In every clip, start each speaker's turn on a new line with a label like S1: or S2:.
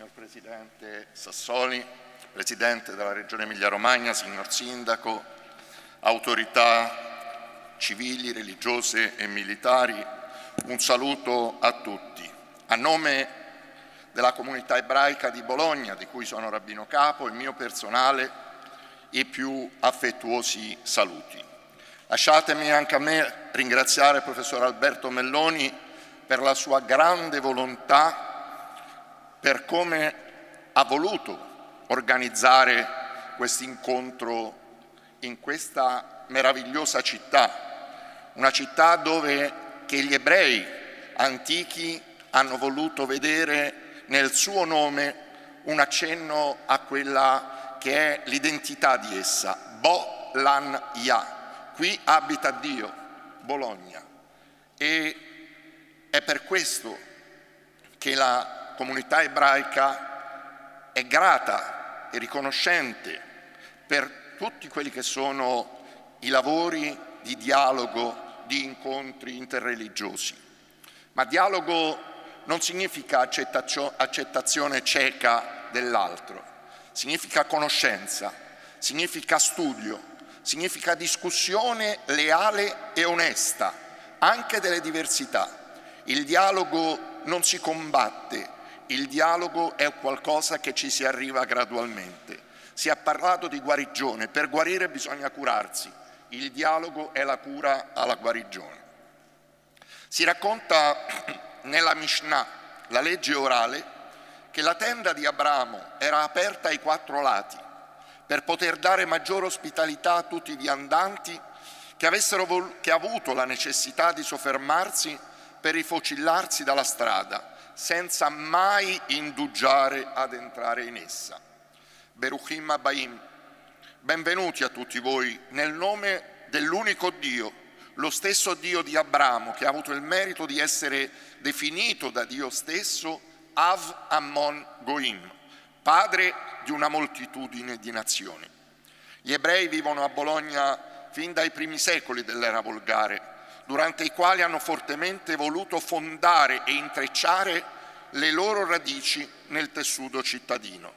S1: signor Presidente Sassoli, Presidente della Regione Emilia-Romagna, signor Sindaco, autorità civili, religiose e militari, un saluto a tutti. A nome della comunità ebraica di Bologna, di cui sono rabbino capo, il mio personale, i più affettuosi saluti. Lasciatemi anche a me ringraziare il professor Alberto Melloni per la sua grande volontà per come ha voluto organizzare questo incontro in questa meravigliosa città, una città dove che gli ebrei antichi hanno voluto vedere nel suo nome un accenno a quella che è l'identità di essa, Bo Lan Ya. Qui abita Dio, Bologna. E è per questo che la comunità ebraica è grata e riconoscente per tutti quelli che sono i lavori di dialogo, di incontri interreligiosi. Ma dialogo non significa accettazione cieca dell'altro, significa conoscenza, significa studio, significa discussione leale e onesta, anche delle diversità. Il dialogo non si combatte, il dialogo è qualcosa che ci si arriva gradualmente. Si è parlato di guarigione, per guarire bisogna curarsi, il dialogo è la cura alla guarigione. Si racconta nella Mishnah, la legge orale, che la tenda di Abramo era aperta ai quattro lati per poter dare maggiore ospitalità a tutti i viandanti che avessero che avuto la necessità di soffermarsi per rifocillarsi dalla strada senza mai indugiare ad entrare in essa. Beruchim Abbaim, benvenuti a tutti voi nel nome dell'unico Dio, lo stesso Dio di Abramo che ha avuto il merito di essere definito da Dio stesso Av Ammon Goim, padre di una moltitudine di nazioni. Gli ebrei vivono a Bologna fin dai primi secoli dell'era volgare durante i quali hanno fortemente voluto fondare e intrecciare le loro radici nel tessuto cittadino.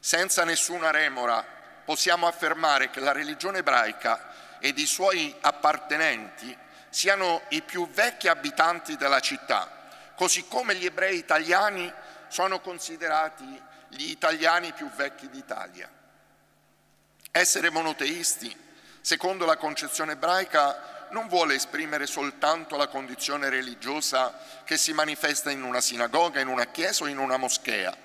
S1: Senza nessuna remora possiamo affermare che la religione ebraica ed i suoi appartenenti siano i più vecchi abitanti della città, così come gli ebrei italiani sono considerati gli italiani più vecchi d'Italia. Essere monoteisti, secondo la concezione ebraica, non vuole esprimere soltanto la condizione religiosa che si manifesta in una sinagoga, in una chiesa o in una moschea,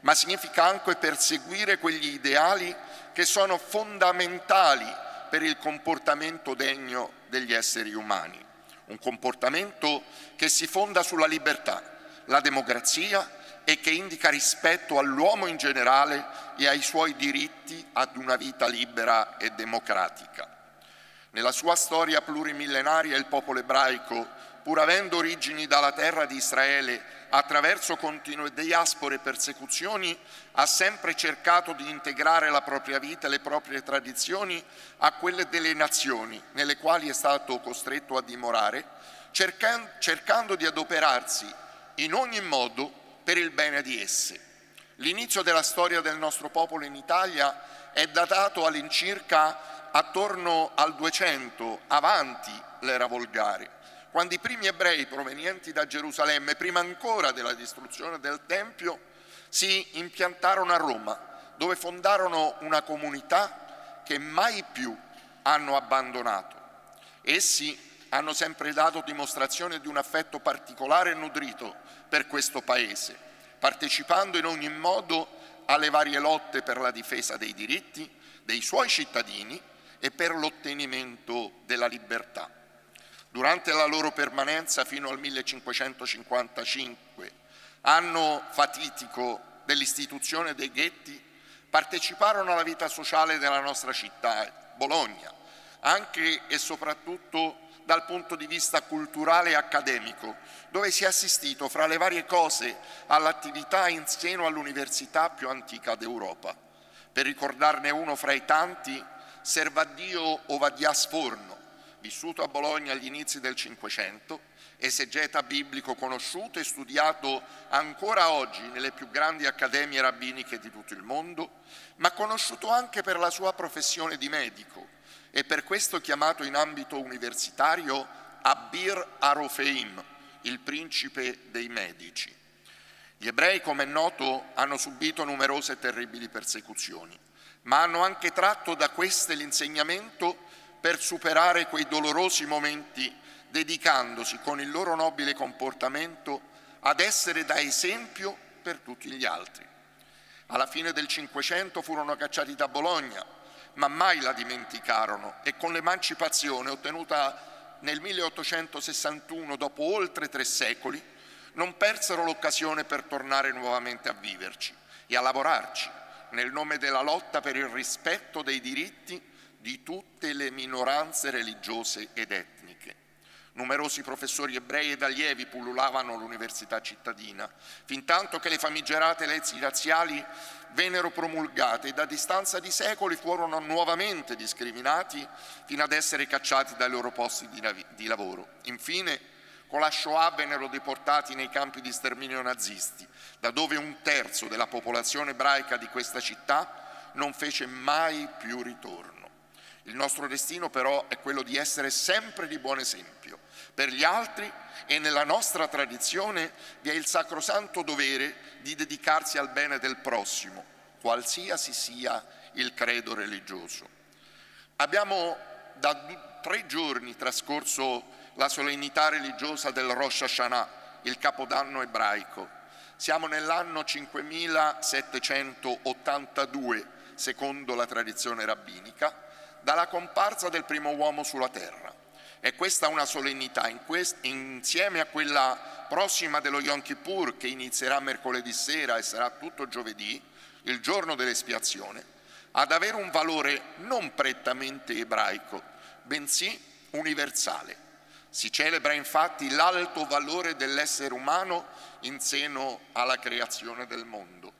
S1: ma significa anche perseguire quegli ideali che sono fondamentali per il comportamento degno degli esseri umani, un comportamento che si fonda sulla libertà, la democrazia e che indica rispetto all'uomo in generale e ai suoi diritti ad una vita libera e democratica. Nella sua storia plurimillenaria il popolo ebraico, pur avendo origini dalla terra di Israele, attraverso continue diaspore e persecuzioni, ha sempre cercato di integrare la propria vita e le proprie tradizioni a quelle delle nazioni nelle quali è stato costretto a dimorare, cercando di adoperarsi in ogni modo per il bene di esse. L'inizio della storia del nostro popolo in Italia è datato all'incirca attorno al 200 avanti l'era volgare, quando i primi ebrei provenienti da Gerusalemme, prima ancora della distruzione del Tempio, si impiantarono a Roma, dove fondarono una comunità che mai più hanno abbandonato. Essi hanno sempre dato dimostrazione di un affetto particolare e nutrito per questo Paese, partecipando in ogni modo alle varie lotte per la difesa dei diritti dei suoi cittadini e per l'ottenimento della libertà. Durante la loro permanenza fino al 1555, anno fatitico dell'istituzione dei ghetti, parteciparono alla vita sociale della nostra città, Bologna, anche e soprattutto dal punto di vista culturale e accademico, dove si è assistito, fra le varie cose, all'attività in seno all'università più antica d'Europa. Per ricordarne uno fra i tanti, Servadio Ovadia Sforno, vissuto a Bologna agli inizi del Cinquecento esegeta biblico conosciuto e studiato ancora oggi nelle più grandi accademie rabbiniche di tutto il mondo, ma conosciuto anche per la sua professione di medico e per questo chiamato in ambito universitario Abir Arofeim, il principe dei medici. Gli ebrei, come è noto, hanno subito numerose e terribili persecuzioni, ma hanno anche tratto da queste l'insegnamento per superare quei dolorosi momenti dedicandosi con il loro nobile comportamento ad essere da esempio per tutti gli altri. Alla fine del Cinquecento furono cacciati da Bologna, ma mai la dimenticarono e con l'emancipazione ottenuta nel 1861, dopo oltre tre secoli, non persero l'occasione per tornare nuovamente a viverci e a lavorarci nel nome della lotta per il rispetto dei diritti di tutte le minoranze religiose ed etniche. Numerosi professori ebrei ed allievi pullulavano l'università cittadina, fin tanto che le famigerate leggi razziali vennero promulgate e da distanza di secoli furono nuovamente discriminati fino ad essere cacciati dai loro posti di, lavoro. Infine, con la Shoah vennero deportati nei campi di sterminio nazisti, da dove un terzo della popolazione ebraica di questa città non fece mai più ritorno. Il nostro destino però è quello di essere sempre di buon esempio per gli altri e nella nostra tradizione vi è il sacrosanto dovere di dedicarsi al bene del prossimo, qualsiasi sia il credo religioso. Abbiamo da tre giorni trascorso la solennità religiosa del Rosh Hashanah, il capodanno ebraico. Siamo nell'anno 5782, secondo la tradizione rabbinica, dalla comparsa del primo uomo sulla terra. E questa una solennità in insieme a quella prossima dello Yom Kippur che inizierà mercoledì sera e sarà tutto giovedì, il giorno dell'espiazione, ad avere un valore non prettamente ebraico, bensì universale. Si celebra infatti l'alto valore dell'essere umano in seno alla creazione del mondo.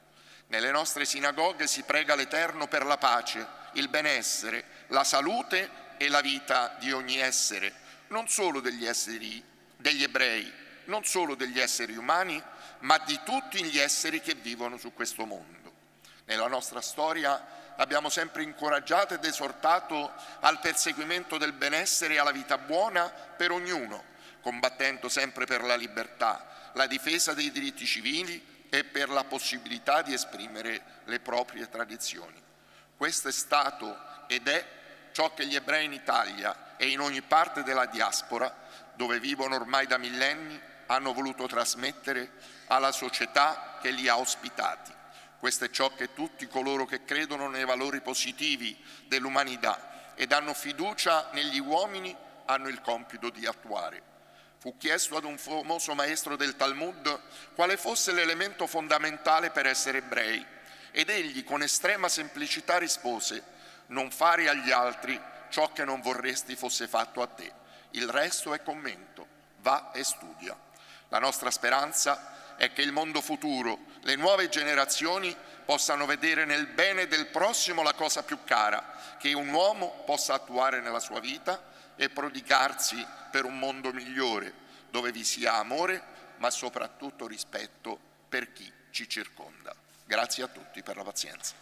S1: Nelle nostre sinagoghe si prega l'Eterno per la pace, il benessere, la salute e la vita di ogni essere, non solo degli esseri, degli ebrei, non solo degli esseri umani, ma di tutti gli esseri che vivono su questo mondo. Nella nostra storia abbiamo sempre incoraggiato ed esortato al perseguimento del benessere e alla vita buona per ognuno, combattendo sempre per la libertà, la difesa dei diritti civili e per la possibilità di esprimere le proprie tradizioni. Questo è stato ed è ciò che gli ebrei in Italia e in ogni parte della diaspora, dove vivono ormai da millenni, hanno voluto trasmettere alla società che li ha ospitati. Questo è ciò che tutti coloro che credono nei valori positivi dell'umanità ed hanno fiducia negli uomini hanno il compito di attuare. Fu chiesto ad un famoso maestro del Talmud quale fosse l'elemento fondamentale per essere ebrei ed egli con estrema semplicità rispose non fare agli altri ciò che non vorresti fosse fatto a te. Il resto è commento, va e studia. La nostra speranza è che il mondo futuro, le nuove generazioni possano vedere nel bene del prossimo la cosa più cara che un uomo possa attuare nella sua vita e prodigarsi per un mondo migliore, dove vi sia amore, ma soprattutto rispetto per chi ci circonda. Grazie a tutti per la pazienza.